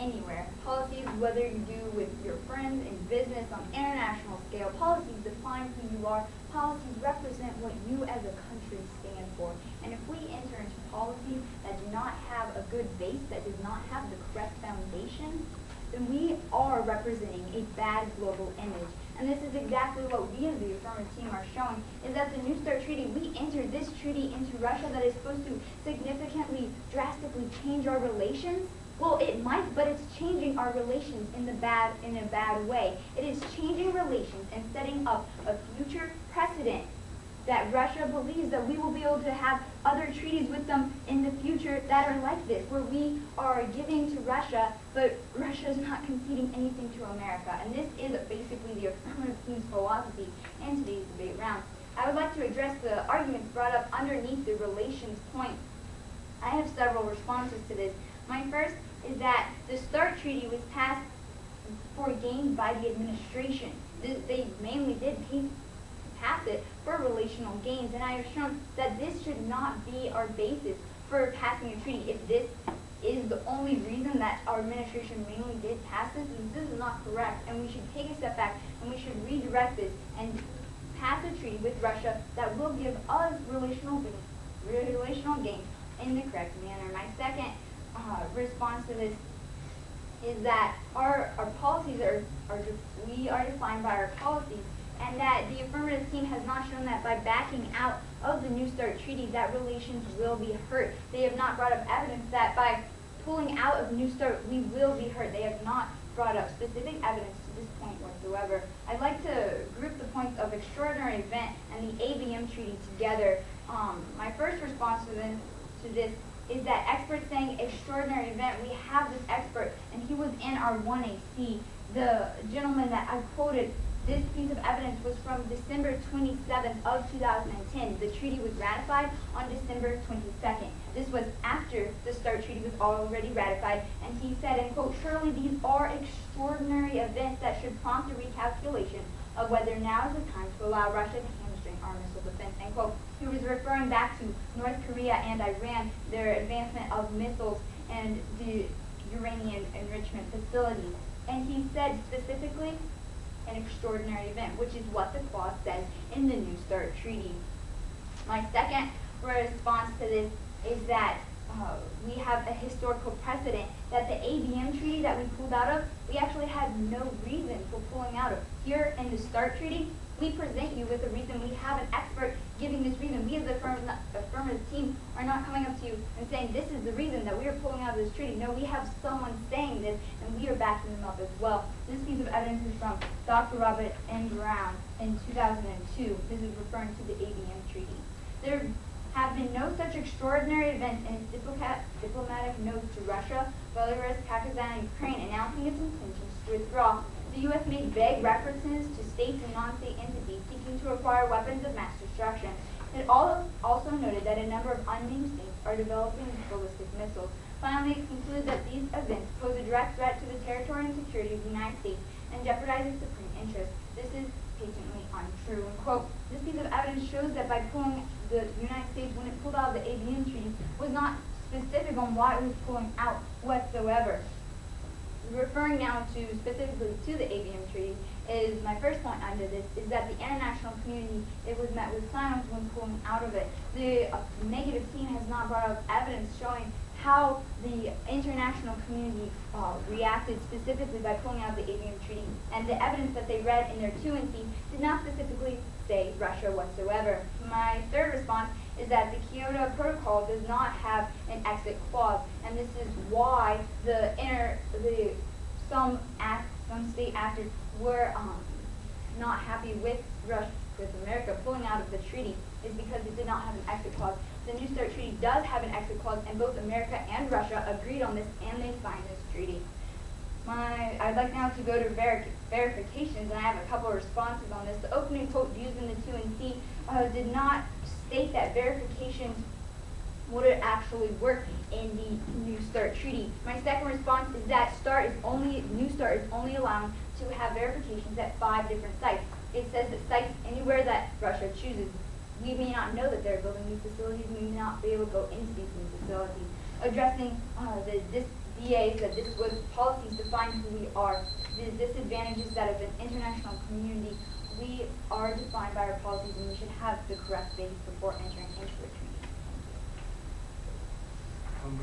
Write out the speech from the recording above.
anywhere. Policies, whether you do with your friends in business on international scale, policies define who you are. Policies represent what you as a country stand for. And if we enter into policies that do not have a good base, that does not have the correct foundation, then we are representing a bad global image. And this is exactly what we as the affirmative team are showing, is that the New START treaty, we entered this treaty into Russia that is supposed to significantly, drastically change our relations. Well, it might, but it's changing our relations in the bad, in a bad way. It is changing relations and setting up a future precedent that Russia believes that we will be able to have other treaties with them in the future that are like this, where we are giving to Russia, but Russia is not conceding anything to America. And this is basically the affirmative team's philosophy in today's debate round. I would like to address the arguments brought up underneath the relations point. I have several responses to this. My first is that the START Treaty was passed for gains by the administration. They mainly did pass it for relational gains. And I have shown that this should not be our basis for passing a treaty. If this is the only reason that our administration mainly did pass this, this is not correct. And we should take a step back and we should redirect this and pass a treaty with Russia that will give us relational relational gains in the correct manner. My second uh, response to this is that our, our policies are, are, we are defined by our policies and that the affirmative team has not shown that by backing out of the New START treaty that relations will be hurt. They have not brought up evidence that by pulling out of New START we will be hurt. They have not brought up specific evidence to this point whatsoever. I'd like to group the points of extraordinary event and the ABM treaty together. Um, my first response to this, to this is that experts saying extraordinary event, we have this expert, and he was in our 1AC. The gentleman that I quoted this piece of evidence was from December 27th of 2010. The treaty was ratified on December 22nd. This was after the START treaty was already ratified, and he said, and quote, surely these are extraordinary events that should prompt a recalculation of whether now is the time to allow Russia to hamstring missile defense, end quote. He was referring back to North Korea and Iran, their advancement of missiles and the uranium enrichment facilities. And he said specifically, an extraordinary event, which is what the clause says in the New START Treaty. My second response to this is that uh, we have a historical precedent that the ABM treaty that we pulled out of, we actually had no reason for pulling out of. Here in the START treaty, we present you with a reason. We have an expert giving this reason. We as the affirmative team are not coming up to you and saying this is the reason that we are pulling out of this treaty. No, we have someone saying this and we are backing them up as well. This piece of evidence is from Dr. Robert N. Brown in 2002. This is referring to the ABM treaty. There have been no such extraordinary events in diplomatic notes to Russia, Belarus, Pakistan, and Ukraine announcing its intentions to withdraw the U.S. made vague references to states and non-state entities seeking to acquire weapons of mass destruction. It also noted that a number of unnamed states are developing ballistic missiles. Finally, it concluded that these events pose a direct threat to the territory and security of the United States and jeopardizes supreme interests. This is patently untrue. And quote, this piece of evidence shows that by pulling the United States, when it pulled out of the ABM treaty, was not specific on why it was pulling out whatsoever referring now to specifically to the ABM treaty, is my first point under this is that the international community it was met with silence when pulling out of it. The uh, negative team has not brought up evidence showing how the international community uh, reacted specifically by pulling out the ABM treaty, and the evidence that they read in their 2 and did not specifically say Russia whatsoever. My third response is that the Kyoto Protocol does not have an exit clause, and this is why the inner the some act some state actors were um, not happy with Russia with America pulling out of the treaty is because it did not have an exit clause. The New START treaty does have an exit clause, and both America and Russia agreed on this, and they signed this treaty. My, I'd like now to go to ver verifications, and I have a couple of responses on this. The opening quote used in the 2 and C uh, did not state that verifications would it actually work in the New START treaty. My second response is that START is only New START is only allowing to have verifications at five different sites. It says that sites anywhere that Russia chooses. We may not know that they're building new facilities. We may not be able to go into these new facilities. Addressing uh, the, this, DAs that this was policies define who we are. The disadvantages that of an international community, we are defined by our policies and we should have the correct base before entering into a treaty. Um,